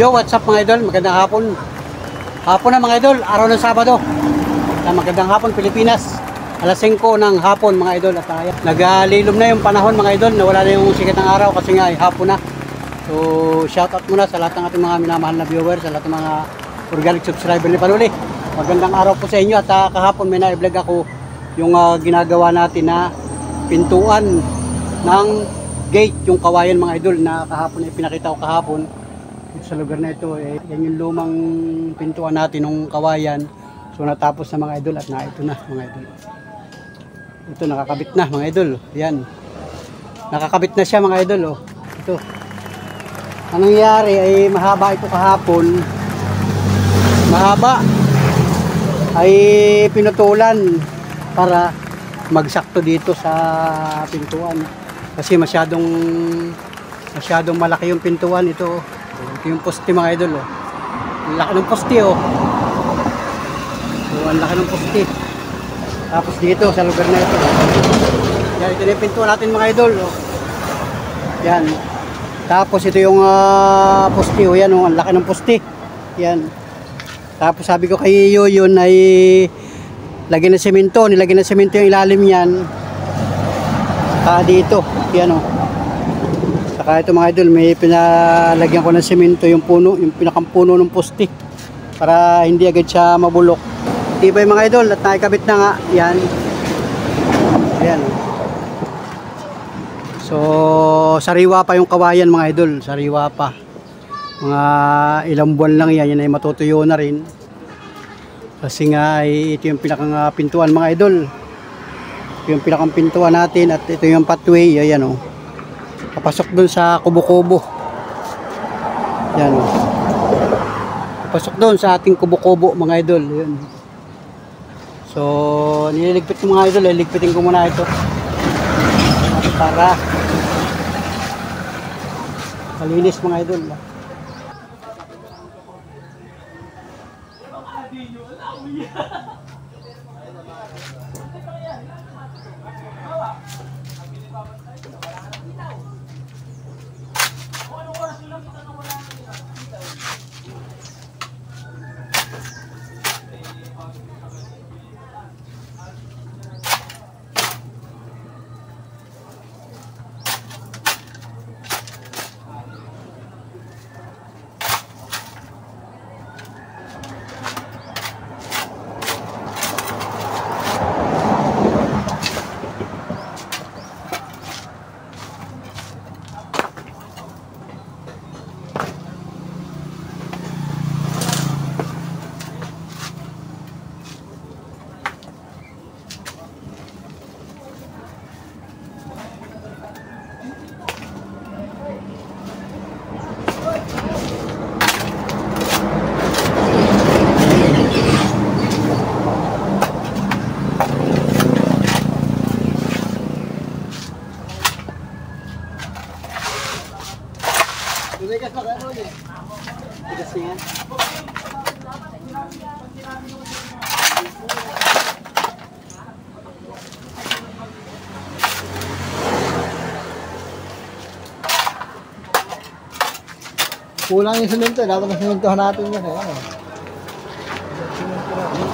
Yo, what's up mga idol? Magandang hapon. Hapon na mga idol, araw ng Sabado. Na magandang hapon Pilipinas. Alas 5 ng hapon mga idol at uh, nagalilom na yung panahon mga idol na wala na yung sikat ng araw kasi nga ay hapon na. So shout out muna sa lahat ng ating mga minamahal na viewers, sa lahat ng mga organic subscriber ni Panuli. Magandang araw po sa inyo at uh, kahapon may na-vlog ako yung uh, ginagawa natin na pintuan ng gate, yung kawayan mga idol na kahapon ay pinakita ko kahapon sa lugar na ito. Eh, yan yung lumang pintuan natin ng kawayan. So natapos na mga idol at na ito na mga idol. Ito nakakabit na mga idol. Yan. Nakakabit na siya mga idol. Oh. Ito. Anong nangyari ay mahaba ito kahapon. Mahaba. Ay pinutulan para magsakto dito sa pintuan. Kasi masyadong masyadong malaki yung pintuan ito. Ito yung poste mga idol. Oh. Ang laki ng poste oh. So, ang laki ng poste. Tapos dito sa lugar na ito. Yan, ito na yung pintuan natin mga idol. Oh. Yan. Tapos ito yung uh, poste. Oh. Yan, oh. ang laki ng poste. Yan. Tapos sabi ko kay Yoyon ay lagyan ng semento. Nilagyan ng semento yung ilalim yan. Saka dito. Yan oh. Saka ito mga idol, may pinalagyan ko ng semento yung puno, yung pinakampuno ng poste para hindi agad siya mabulok. Tibay mga idol at nakikabit na nga. Yan. Ayan. So, sariwa pa yung kawayan mga idol. Sariwa pa. Mga ilang buwan lang yan. Yan ay matutuyo na rin. Kasi nga ay ito yung pinakang pintuan mga idol. Ito yung pinakang pintuan natin at ito yung pathway. Ayan o. Oh. Papasok dun sa kubo-kubo. Yan. Papasok dun sa ating kubo-kubo mga idol. Yan. So, nililigpit ko mga idol, liligpitin ko muna ito. Para malinis mga idol. Kulang yung simento. Dapat na simentohan natin yun. Ayan eh. Simento natin.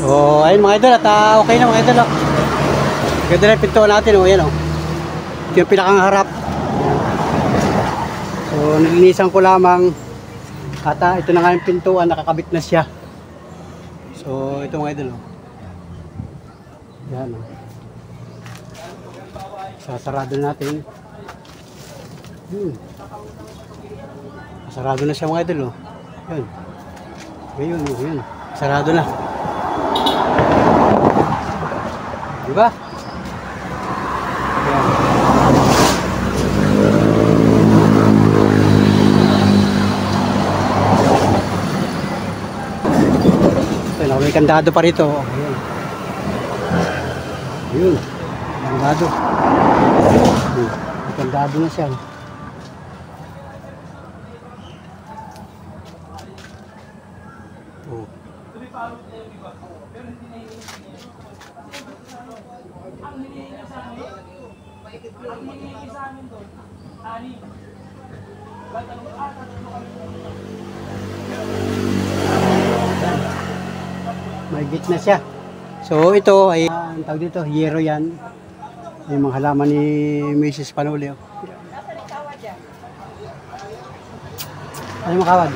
So, ayun mga idol, at ah, okay na mga idol. Oh. Ganda na pintuan natin, oh, yan oh. Ito yung pinakang harap. So, nilinisan ko lamang. At ah, ito na nga yung pintuan, nakakabit na siya. So, ito mga idol, oh. Yan, oh. Sasarado natin. Hmm. Sarado na siya mga idol, oh. Ngayon, oh, yan. Sarado na. Diba? Yan. Ayun, may kandado pa rito. Ayun. Ayun. Kandado. May kandado na siya. Oh. May git na siya. So ito ay ah, ang tawag dito, yero yan. Yung mga halaman ni Mrs. Panuli. oh. Ano yung makawad?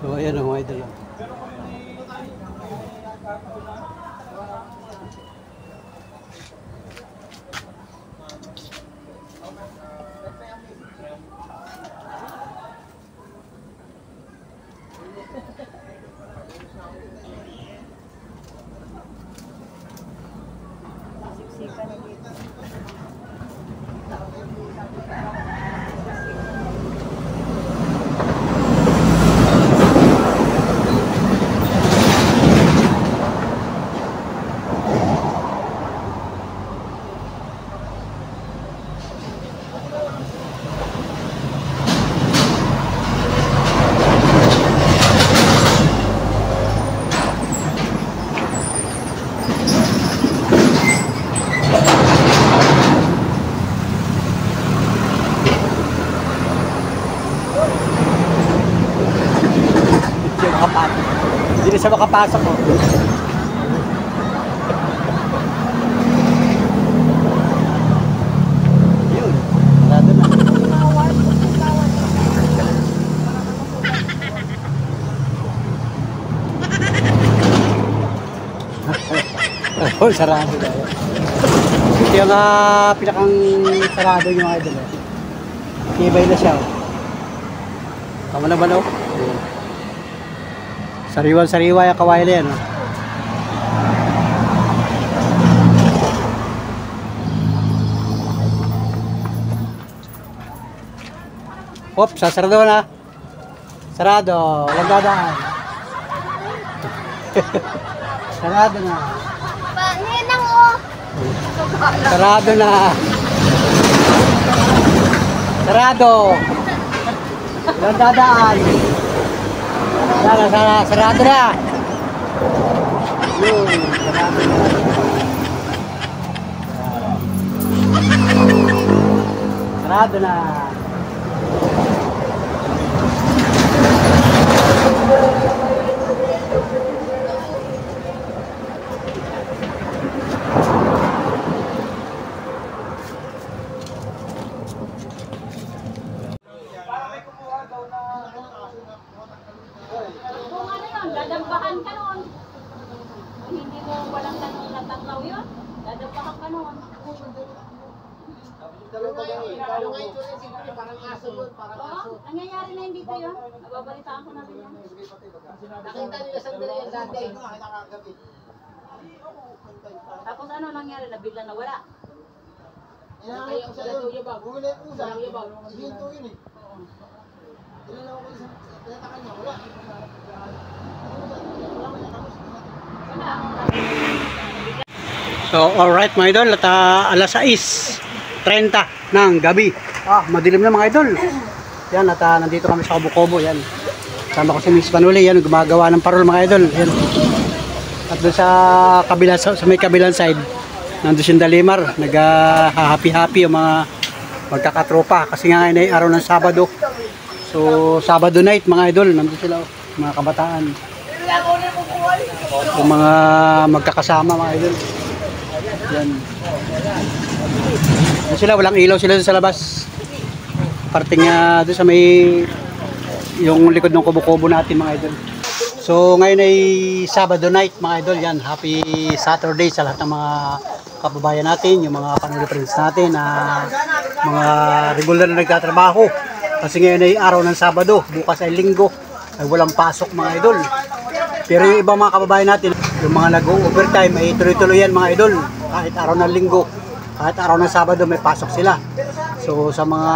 So ayan ang mga idol. oh. Hindi makapasok. Hindi na siya makapasok. Oh. Yun. Sarado na. Oh, sarado na. Ito yung uh, pinakang sarado yung idol. eh. Tibay na siya. Oh. Tama naman oh. Sariwan sariwa yung kawain na yan. Oh. Hop, sasarado na. Sarado, walang dadaan. Sarado na. Ninang oh. Sarado na. Sarado. Walang dadaan. Sana, sana, sarado na. Yun, sarado na. Sarado na. Kung ano yun, dadambahan ka nun. Kung hindi mo walang tanong na tatlaw yun, dadambahan ka nun. Oo, nangyayari na hindi dito yun. Nababalitaan ko na rin yan. Nakita nila sandali yan dati. Tapos ano nangyari? Nabigla na wala. Kaya sa lato niya ba? Bumili. Walang yabaw. Hinto yun eh. Ilan ako isang tinatakan niya. Wala. So, alright mga idol, at ah, alas 6.30 ng gabi. Ah, madilim na mga idol. Yan, at ah, nandito kami sa Kubo-Kubo. Yan. Kasama ko si Miss Manuli. Yan, gumagawa ng parol mga idol. Yan. Doon sa kabila, sa, sa may kabilang side, nandun si Dalimar. Nag-happy-happy yung mga magkakatropa. Kasi nga ngayon ay araw ng Sabado. So, Sabado night mga idol, nandun sila, oh, mga kabataan. Yung mga magkakasama mga idol. Yan. Yan sila, walang ilaw sila doon sa labas. Parting nga doon sa may yung likod ng kubo-kubo natin mga idol. So ngayon ay Sabado night mga idol yan. Happy Saturday sa lahat ng mga kababayan natin, yung mga family friends natin na mga regular na nagtatrabaho. Kasi ngayon ay araw ng Sabado, bukas ay Linggo, ay walang pasok mga idol. Pero yung ibang mga kababayan natin, yung mga nag-overtime ay tuloy-tuloy yan mga idol. Kahit araw ng Linggo, kahit araw ng Sabado may pasok sila. So sa mga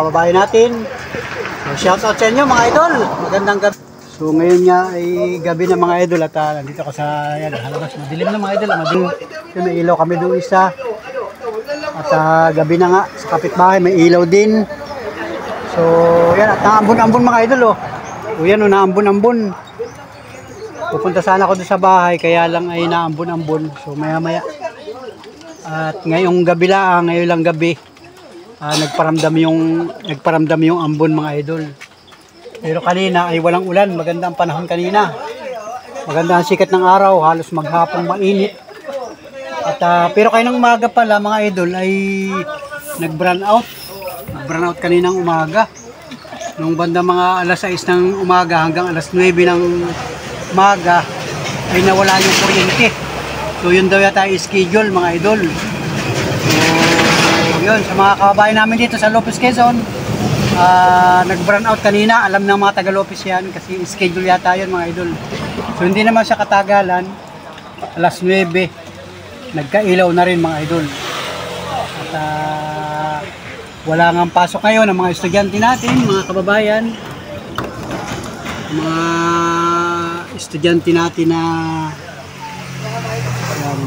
kababayan natin, so, shout out sa inyo mga idol. Magandang gabi. So ngayon nga ay gabi na mga idol at uh, nandito ako sa yan, halabas. Madilim na mga idol. Madilim. Yung may ilaw kami doon isa. At ah, gabi na nga sa kapitbahay may ilaw din. So yan at naambon-ambon mga idol oh. O yan oh, naambon-ambon. Pupunta sana ako doon sa bahay kaya lang ay naambon-ambon. So maya maya. At ngayong gabi lang, ngayon lang gabi. ah, nagparamdam yung nagparamdam yung ambon mga idol. Pero kanina ay walang ulan, maganda ang panahon kanina. Maganda ang sikat ng araw, halos maghapong mainit. At ah, pero kayo ng umaga pala mga idol ay nag-brown out. Nag-brown out kaninang umaga. Nung banda mga alas 6 ng umaga hanggang alas 9 ng umaga ay nawala yung kuryente. So yun daw yata schedule mga idol. So yun, sa mga kababayan namin dito sa Lopez Quezon, ah nag-brown out kanina. Alam ng mga taga Lopez yan kasi schedule yata yun mga idol. So hindi naman siya katagalan. Alas 9, nagkailaw na rin mga idol. At ah, wala nga pasok ngayon ng mga estudyante natin, mga kababayan. Mga estudyante natin na yan.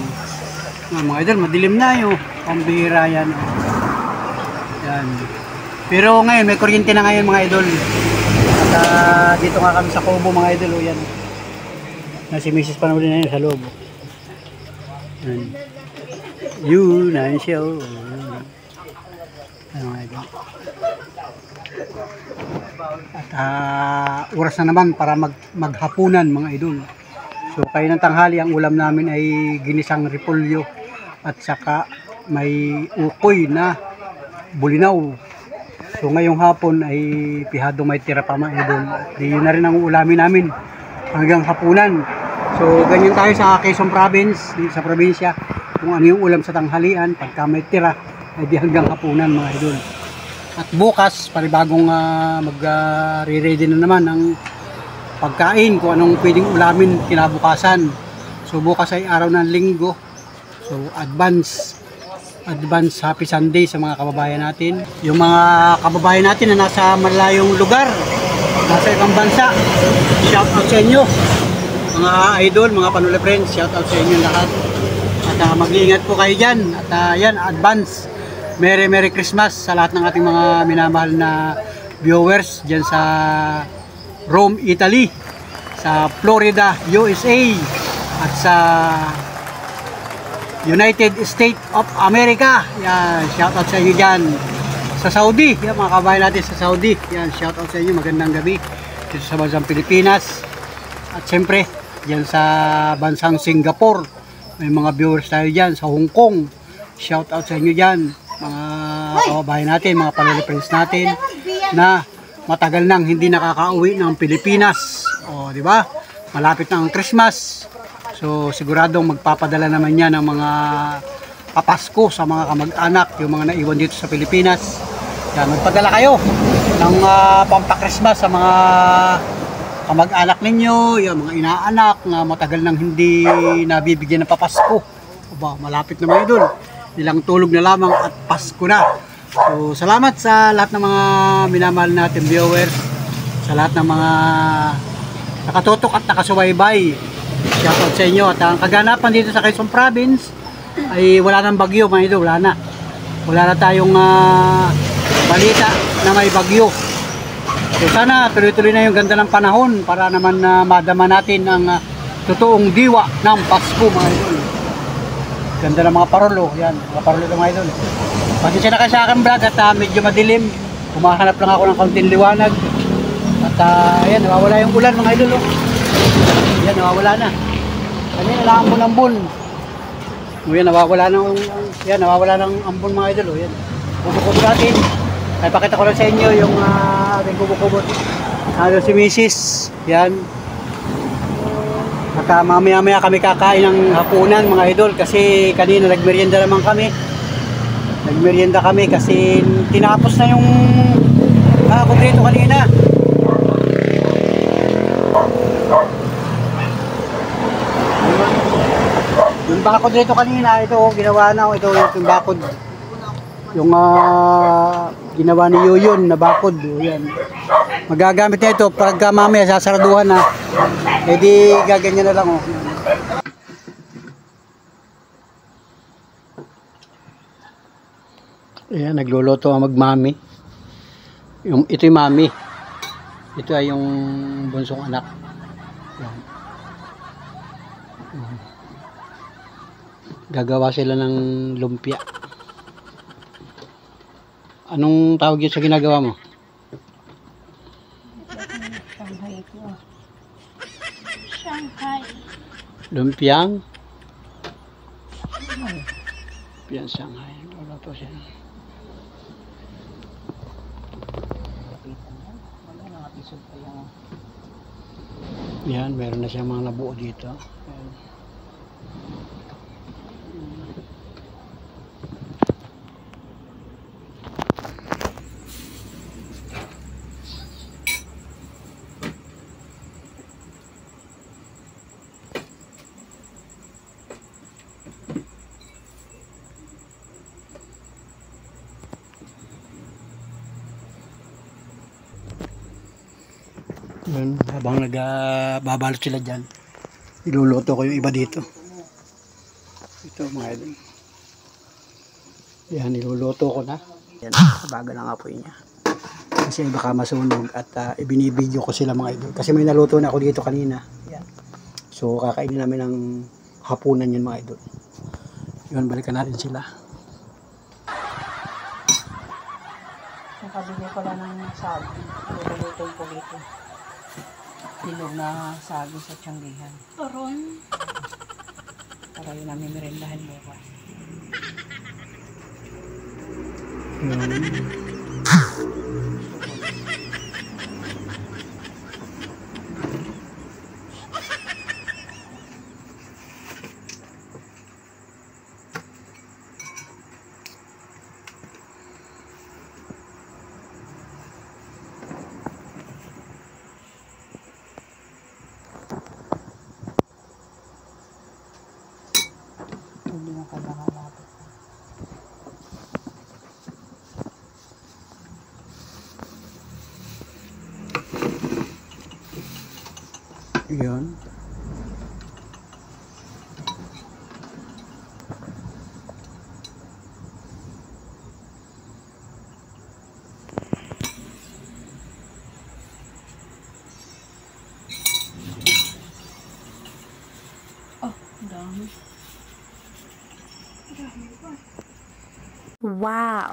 Ah, mga idol, madilim na yun. Pambihira yan. Yan. Pero ngayon, may kuryente na ngayon mga idol. At ah, dito nga kami sa Kubo mga idol. Oh, yan. Na si Mrs. Panuli na yun sa loob. Yan. Yun. Oh. Ano mga idol. At ah, oras na naman para mag, maghapunan mga idol. So kayo ng tanghali, ang ulam namin ay ginisang repolyo at saka may ukoy na bulinaw. So ngayong hapon ay pihado may tira pa mga idol. Di yun na rin ang ulamin namin hanggang hapunan. So ganyan tayo sa Quezon Province, sa probinsya. Kung ano yung ulam sa tanghalian, pagka may tira, ay di hanggang hapunan mga idol. At bukas, panibagong uh, mag-re-ready na naman ng pagkain, kung anong pwedeng ulamin kinabukasan. So bukas ay araw ng linggo. So advance advance happy Sunday sa mga kababayan natin. Yung mga kababayan natin na nasa malayong lugar, nasa ibang bansa, shout out sa inyo. Mga idol, mga panula friends, shout out sa inyo lahat. At ah, mag-iingat po kayo dyan. At ah, yan, advance. Merry Merry Christmas sa lahat ng ating mga minamahal na viewers dyan sa Rome, Italy, sa Florida, USA, at sa United States of America. Yan, shout out sa inyo dyan. Sa Saudi, yan mga kabayan natin sa Saudi. Yan, shout out sa inyo. Magandang gabi dito sa bansang Pilipinas. At siyempre, dyan sa bansang Singapore. May mga viewers tayo dyan sa Hong Kong. Shout out sa inyo dyan. Mga kababayan natin, mga friends natin na matagal nang hindi nakakauwi ng Pilipinas. O, di ba? Malapit na ang Christmas. So, siguradong magpapadala naman yan ng mga papasko sa mga kamag-anak, yung mga naiwan dito sa Pilipinas. Yan, magpadala kayo ng uh, pampakrismas sa mga kamag-anak ninyo, yung mga inaanak na matagal nang hindi nabibigyan ng papasko. Aba, malapit na mga idol. Ilang tulog na lamang at Pasko na. So, salamat sa lahat ng mga minamahal natin viewers, sa lahat ng mga nakatutok at nakasubaybay. Shoutout sa inyo. At ang kaganapan dito sa Quezon Province ay wala nang bagyo mga idol, wala na. Wala na tayong ah, balita na may bagyo. So sana tuloy-tuloy na yung ganda ng panahon para naman na madama natin ang ah, totoong diwa ng Pasko mga idol. Ganda ng mga parolo, yan, mga parolo mga idol. Pati siya na kasi sa akin vlog at ah, medyo madilim. Kumahanap lang ako ng kaunting liwanag. At ah, yan, nawawala yung ulan mga idol. Oh. Yan, nawawala na. Kanina lang ambon ambon. O yan, nawawala ng yan, nawawala ng ambon mga idol. O yan. Kubo-kubo natin. Ay pakita ko lang sa inyo yung uh, ating kubo-kubo. Ano si Mrs. Yan. At uh, mamaya-maya kami kakain ng hapunan mga idol kasi kanina nagmerienda naman kami. Nagmerienda kami kasi tinapos na yung ako dito kanina. Bakod dito kanina, ito oh, ginawa na, oh, ito yung bakod. Yung ah, ginawa ni Yuyon na bakod, oh, yan. Magagamit na ito pagka mamaya sasaraduhan na, edi gaganyan na lang oh. Ayan, nagluluto ang magmami. Yung, ito yung mami. Ito ay yung bunsong anak. Gagawa sila ng lumpia. Anong tawag yun sa ginagawa mo? Shanghai ito. Shanghai. Lumpiang? Lumpiang Shanghai. Wala po siya. Yan, meron na siyang mga nabuo dito. Ayan. Yun, habang nagbabalot sila dyan, iluluto ko yung iba dito. Ito mga idol. Yan, iluluto ko na. Yan, baga lang apoy niya. Kasi baka masunog at uh, ibinibideo ko sila mga idol. Kasi may naluto na ako dito kanina. Yan. So, kakainin namin ng hapunan yan mga idol. Yun, balikan natin sila. Nakabili ko lang ng sabi. Lulutuin ko dito. Silog na sabi sa tiyanggihan. Aron. Para yun namin merendahan bukas. Yun. Hindi mo kailangan natin. Yun. Oh, ang dami. Wow.